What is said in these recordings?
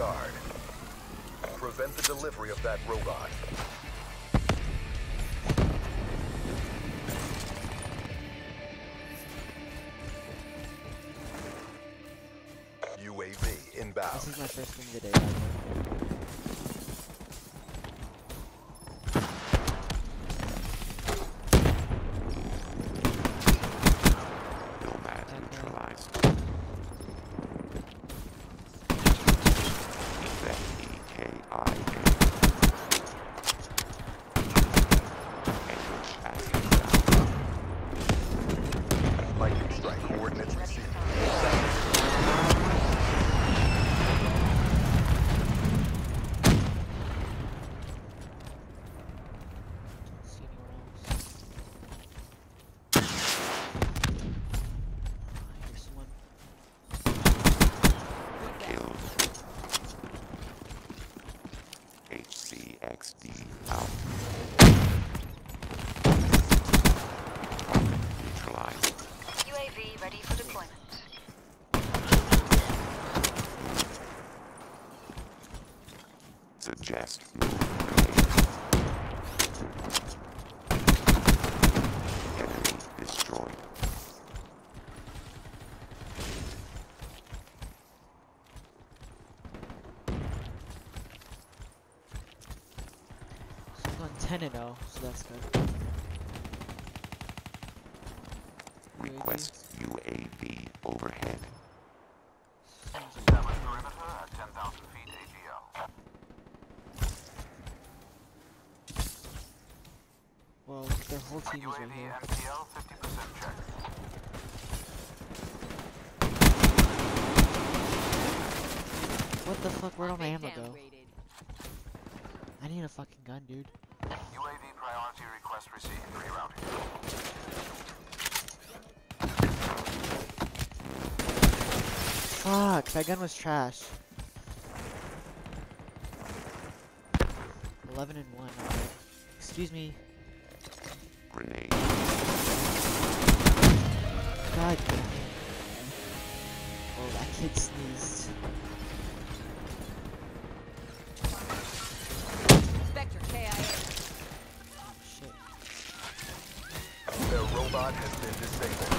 guard. Prevent the delivery of that robot. UAV inbound. This is my first thing of Suggest. Enemy destroyed. So I'm 10 and 0, so that's good. Request UAV overhead. Whole team is right here. MTL 50% check. What the fuck? Where'd all my ammo go? I need a fucking gun, dude. UAV priority request received. Rerouting. Fuck, that gun was trash. 11 and 1. Excuse me. Grenade. God damn. Oh, that kid sneezed. Spectre KIA. Oh, shit. Their robot has been disabled.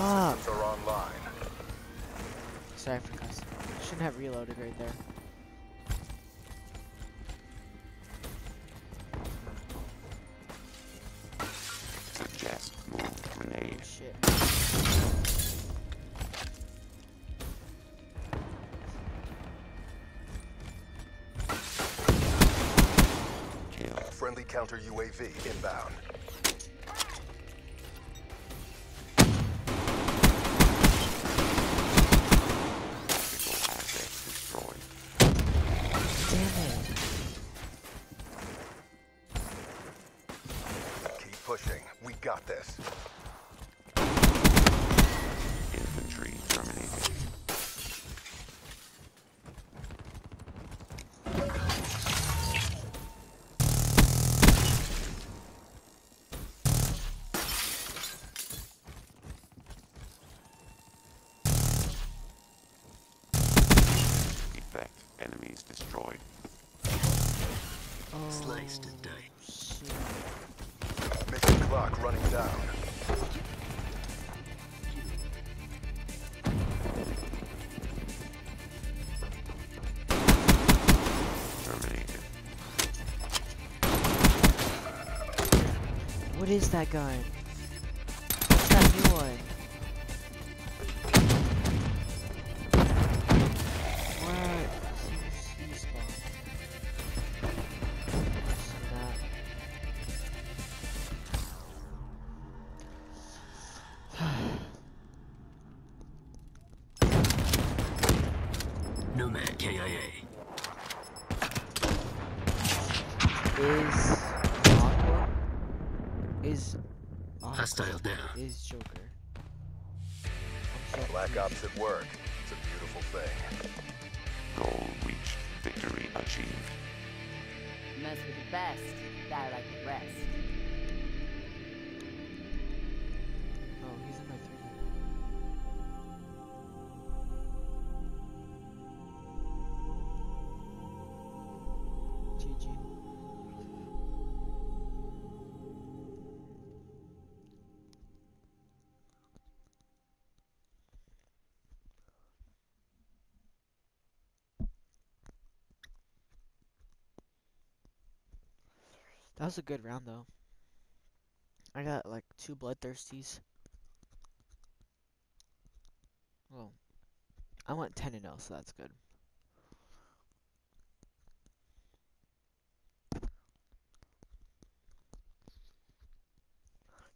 Fuck. systems are online. Sorry for cussing. Shouldn't have reloaded right there. Suggest move grenade. Shit. Kill. Friendly counter UAV inbound. Sliced and diced. clock running down. What is that gun? Black Ops at work. It's a beautiful thing. Goal reached. Victory achieved. Mess with the best, die like the rest. That was a good round though. I got like two bloodthirsties. Well, I went 10 and 0, so that's good.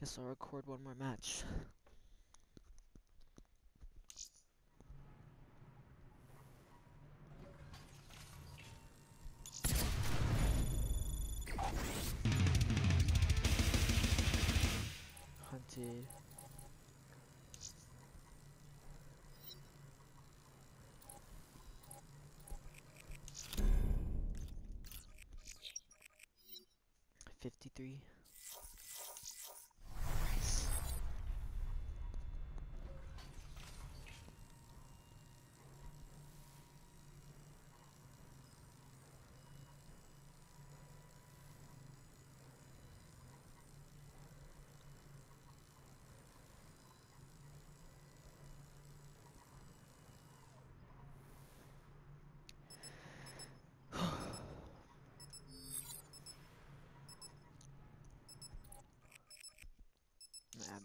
Guess I'll record one more match. Fifty-three.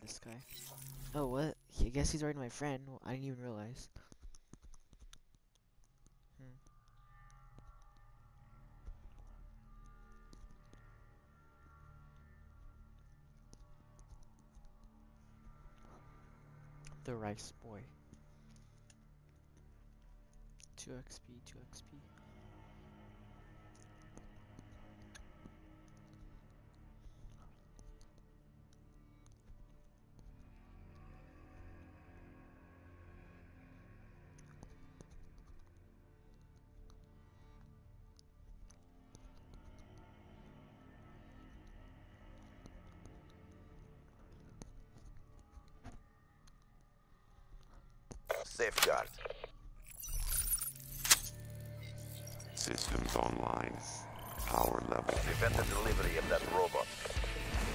this guy. Oh, what? I guess he's already my friend. Well, I didn't even realize. Hmm. The rice boy. 2xp, 2xp. Safeguard. Systems online. Power level. Prevent the delivery of that robot.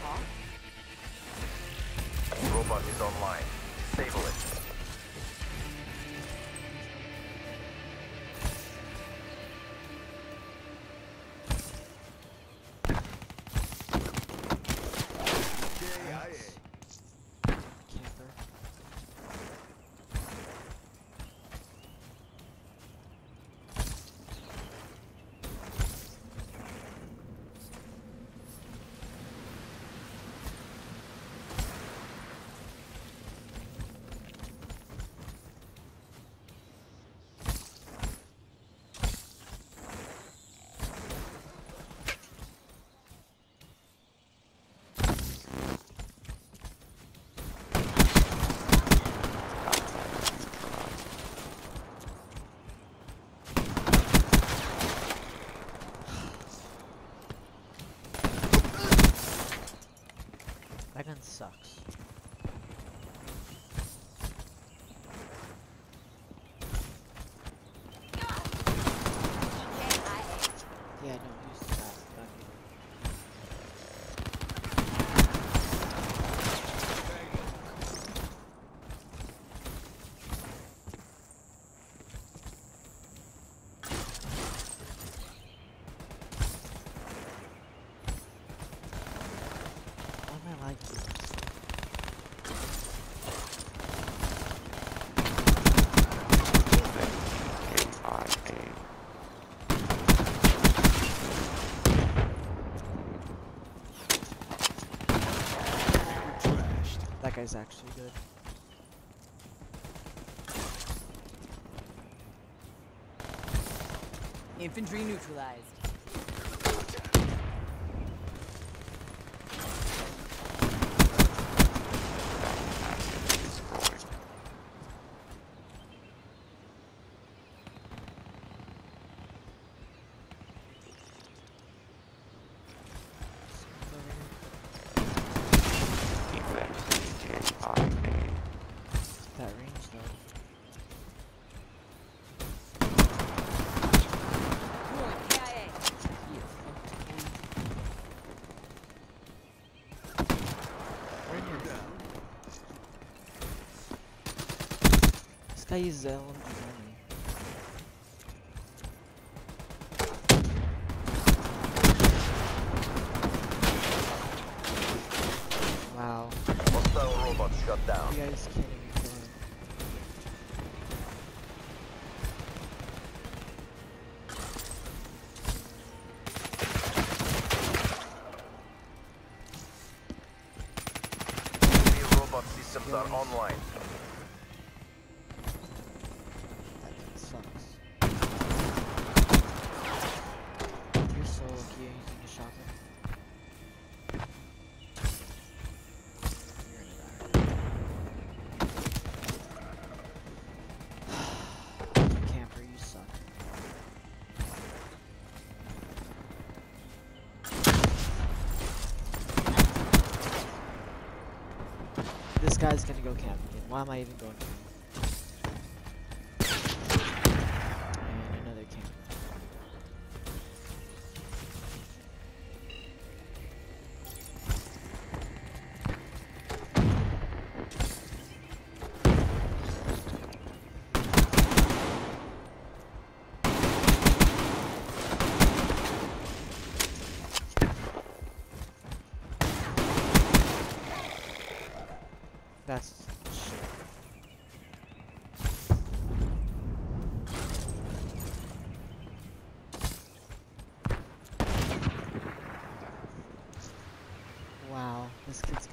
Huh? Robot is online. Disable it. Yeah, no, use that. gun. Why am I like this? KIA. That guy's actually good. Infantry neutralized. Asset destroyed. Guy uses LMG only. Wow, Hostile robot shut down. you guys can't even kill him. Systems are online. Guy's gonna go camp again. Why am I even going to?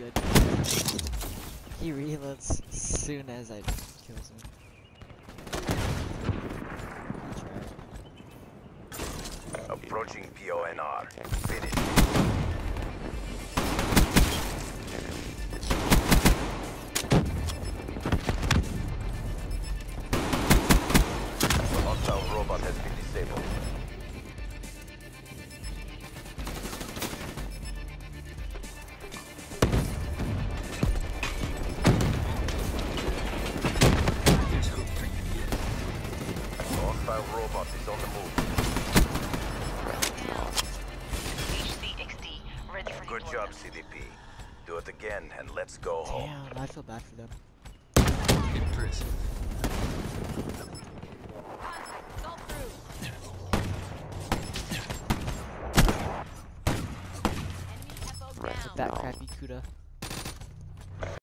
Good. He reloads soon as I kills him. Approaching PONR. Finish. Hostile robot is on the move. Good job. CDP. Do it again and let's go home. Damn, I feel bad for them. Impressive. That crappy Kuda.